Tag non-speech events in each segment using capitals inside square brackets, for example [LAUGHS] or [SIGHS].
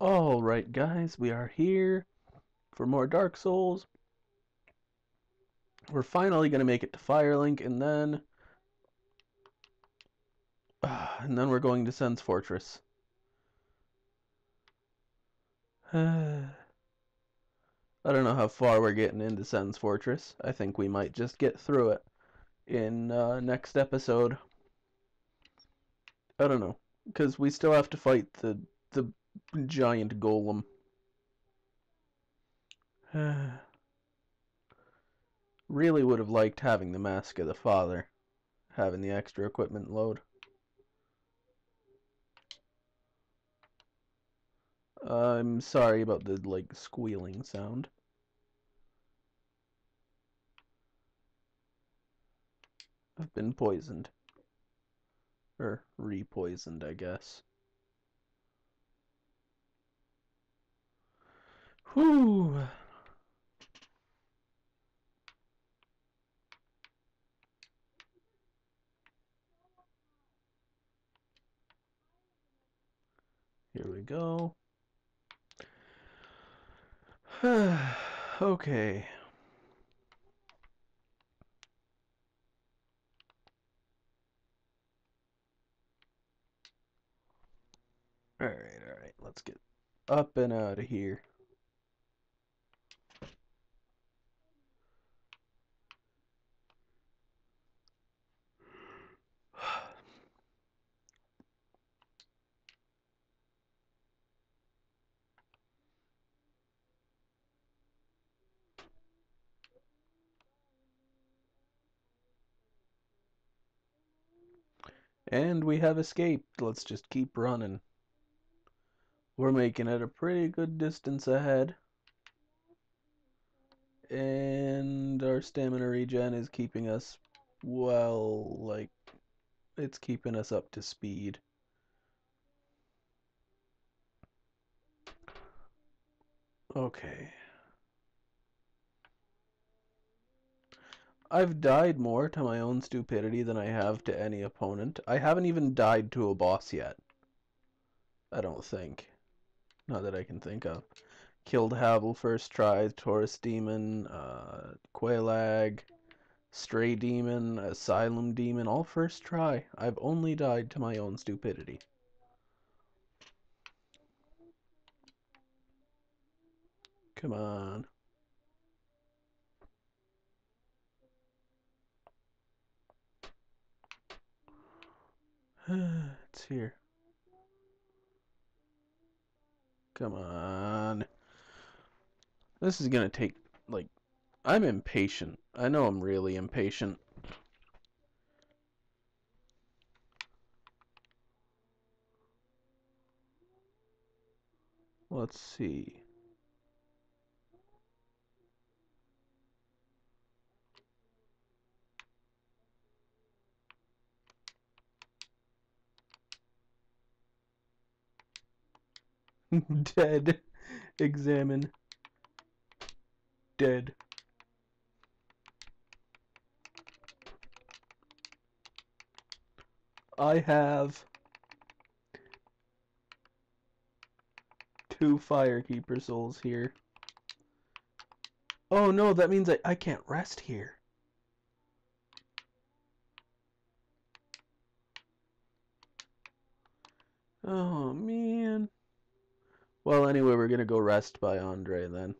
Alright guys, we are here for more Dark Souls. We're finally going to make it to Firelink and then... Uh, [SIGHS] and then we're going to Sen's Fortress. [SIGHS] I don't know how far we're getting into Sen's Fortress. I think we might just get through it in uh, next episode. I don't know, because we still have to fight the the giant golem. [SIGHS] really would have liked having the Mask of the Father, having the extra equipment load. I'm sorry about the, like, squealing sound. I've been poisoned. Or re-poisoned, I guess. Here we go. [SIGHS] okay. Alright, alright, let's get up and out of here. And we have escaped. Let's just keep running. We're making it a pretty good distance ahead. And our stamina regen is keeping us, well, like, it's keeping us up to speed. Okay. I've died more to my own stupidity than I have to any opponent. I haven't even died to a boss yet. I don't think. Not that I can think of. Killed Havel first try, Taurus Demon, uh, Quelaag, Stray Demon, Asylum Demon, all first try. I've only died to my own stupidity. Come on. [SIGHS] it's here. Come on. This is gonna take, like, I'm impatient. I know I'm really impatient. Let's see. [LAUGHS] Dead. Examine. Dead. I have two Firekeeper souls here. Oh no, that means I, I can't rest here. Oh man. Well, anyway, we're going to go rest by Andre then.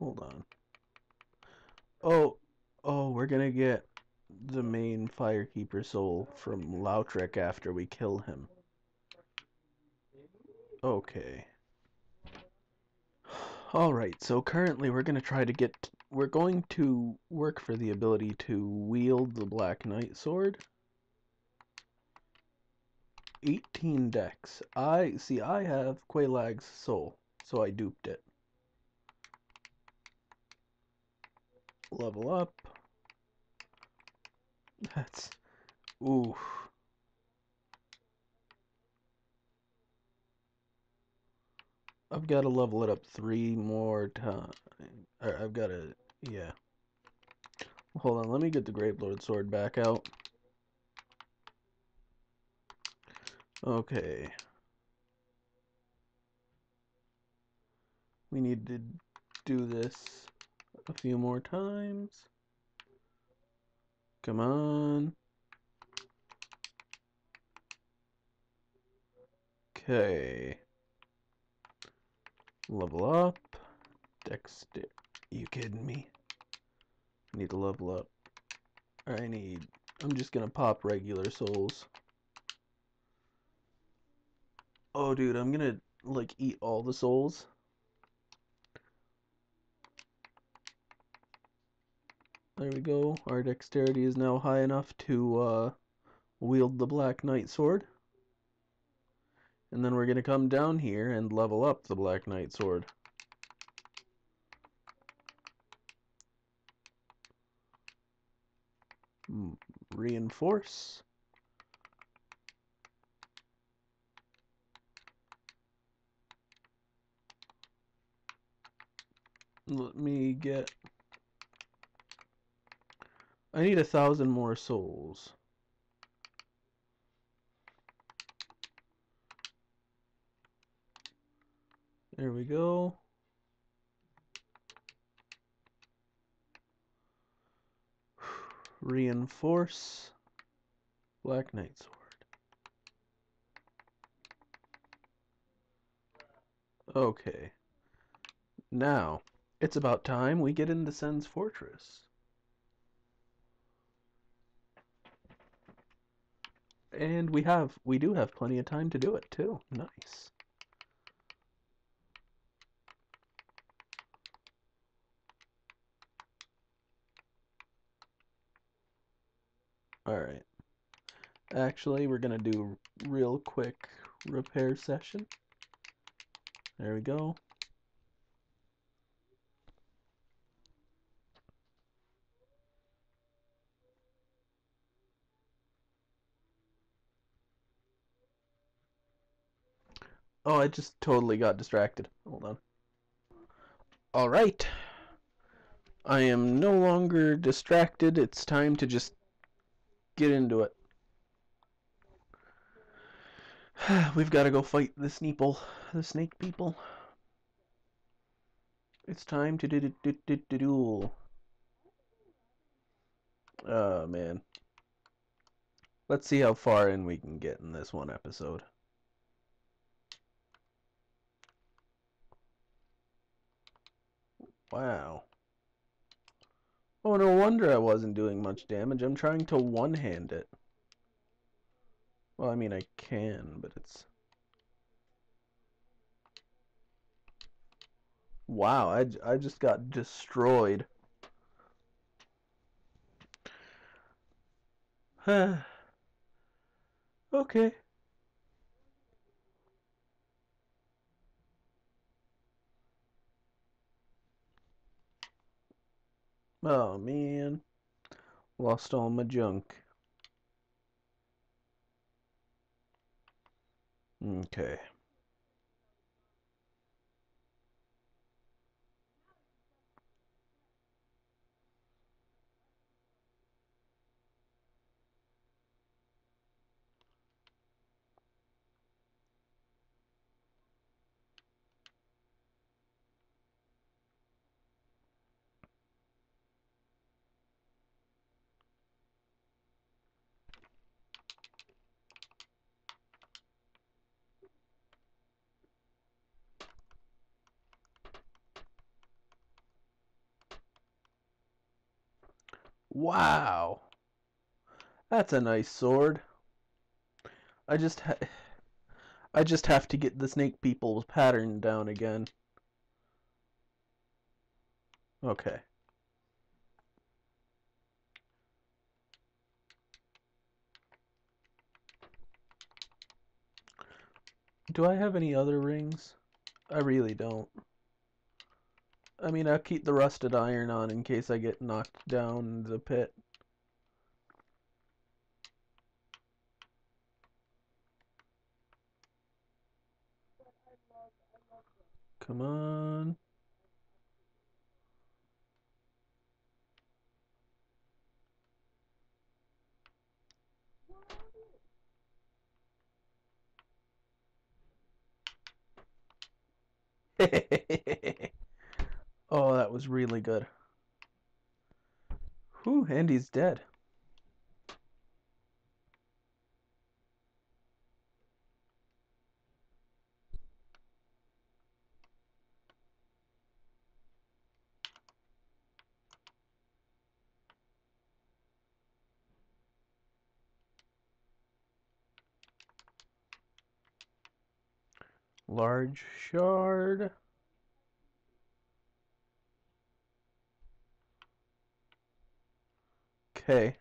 Hold on. Oh, oh, we're going to get the main Firekeeper soul from Lautrec after we kill him. Okay. [SIGHS] Alright, so currently we're going to try to get we're going to work for the ability to wield the Black Knight sword. 18 dex. I see I have Quelaag's soul, so I duped it. Level up. That's ooh. I've got to level it up three more times. I've got to, yeah. Hold on, let me get the Great Lord Sword back out. Okay. We need to do this a few more times. Come on. Okay. Level up. Dexter. You kidding me? Need to level up. I need. I'm just gonna pop regular souls. Oh, dude, I'm gonna like eat all the souls. There we go. Our dexterity is now high enough to uh, wield the Black Knight sword. And then we're going to come down here and level up the Black Knight sword. Hmm, reinforce. Let me get... I need a thousand more souls. There we go. [SIGHS] Reinforce. Black Knight Sword. Okay. Now, it's about time we get into Sen's Fortress. And we have, we do have plenty of time to do it too. Nice. Alright. Actually, we're going to do real quick repair session. There we go. Oh, I just totally got distracted. Hold on. Alright. I am no longer distracted. It's time to just get into it. [SIGHS] We've got to go fight the Sneeple, the snake people. It's time to do do do do duel. Oh man. Let's see how far in we can get in this one episode. Wow. Oh, no wonder I wasn't doing much damage. I'm trying to one-hand it. Well, I mean, I can, but it's... Wow, I, I just got destroyed. [SIGHS] okay. Oh man. Lost all my junk. Okay. Wow. That's a nice sword. I just I just have to get the snake people's pattern down again. Okay. Do I have any other rings? I really don't. I mean, I'll keep the rusted iron on in case I get knocked down the pit. Come on. [LAUGHS] oh, that was really good. Whew, Andy's dead. Large shard. Okay.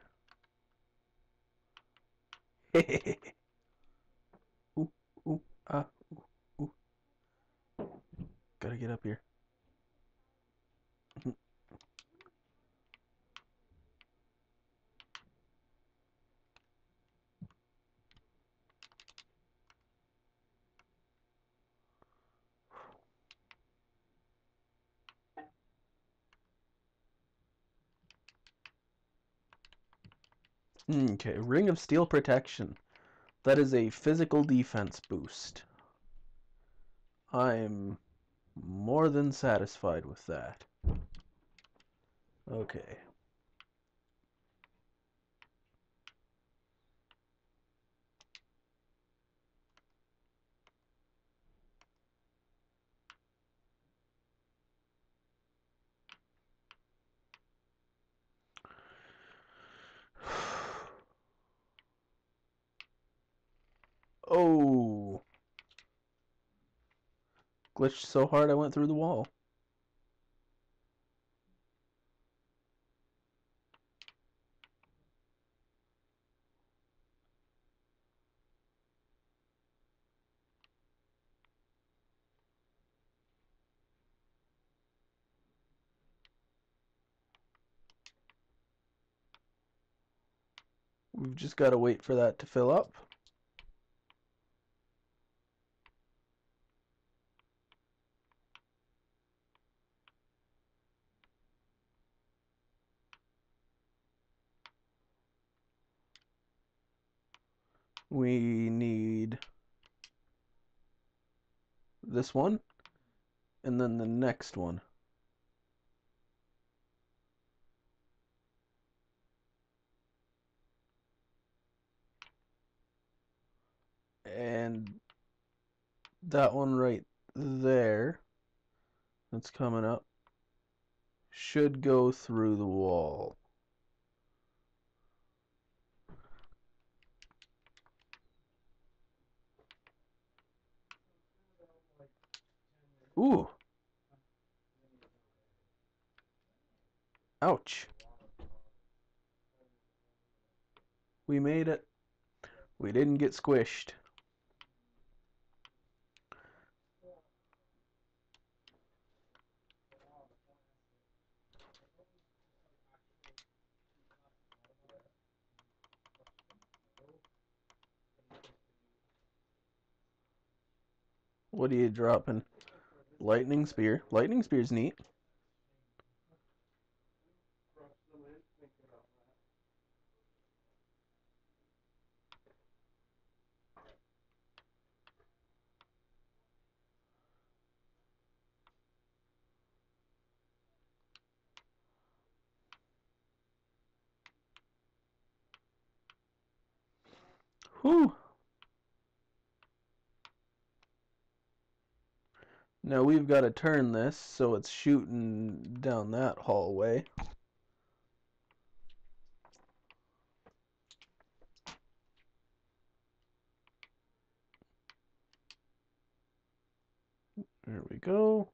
[LAUGHS] ooh, ooh, ah, ooh, ooh. Gotta get up here. Okay, Ring of Steel Protection. That is a physical defense boost. I'm more than satisfied with that. Okay. [SIGHS] [SIGHS] Oh. Glitched so hard I went through the wall. We've just got to wait for that to fill up. We need this one and then the next one. And that one right there that's coming up should go through the wall. Ooh. Ouch. We made it. We didn't get squished. What are you dropping? Lightning Spear. Lightning Spear's neat. Whew. Now we've got to turn this so it's shooting down that hallway. There we go.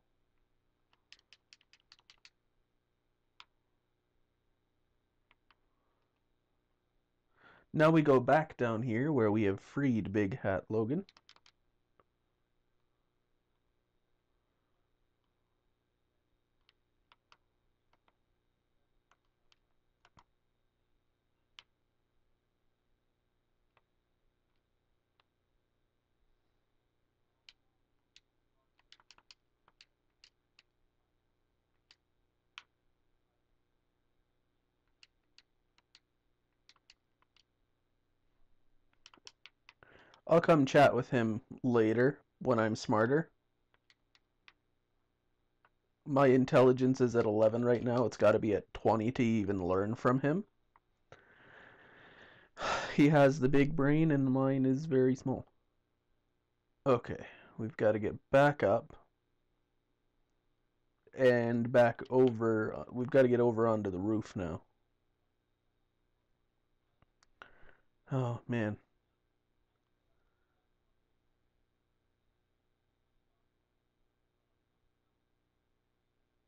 Now we go back down here where we have freed Big Hat Logan. I'll come chat with him later when I'm smarter. my intelligence is at 11 right now. It's got to be at 20 to even learn from him. [SIGHS] He has the big brain and mine is very small. Okay, we've got to get back up and back over. Uh, we've got to get over onto the roof now. Oh, man.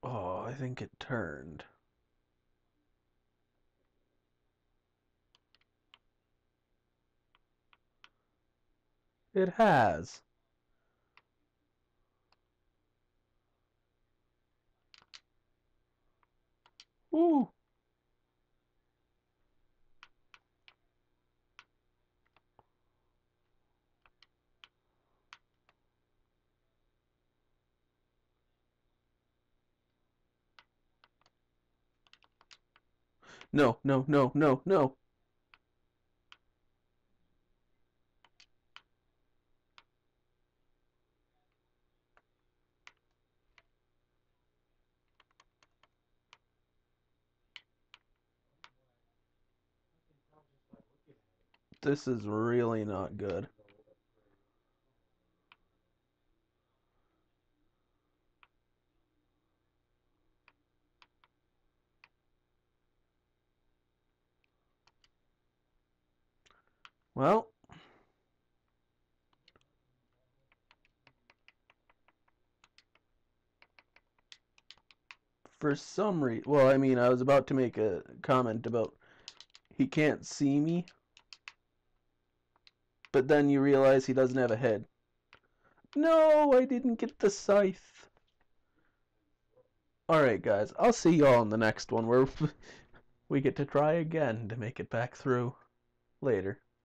Oh, I think it turned. It has. Ooh. No, no, no, no, no. This is really not good. Well, for some reason, well, I mean, I was about to make a comment about he can't see me, but then you realize he doesn't have a head. No, I didn't get the scythe. Alright, guys, I'll see y'all in the next one where [LAUGHS] we get to try again to make it back through later.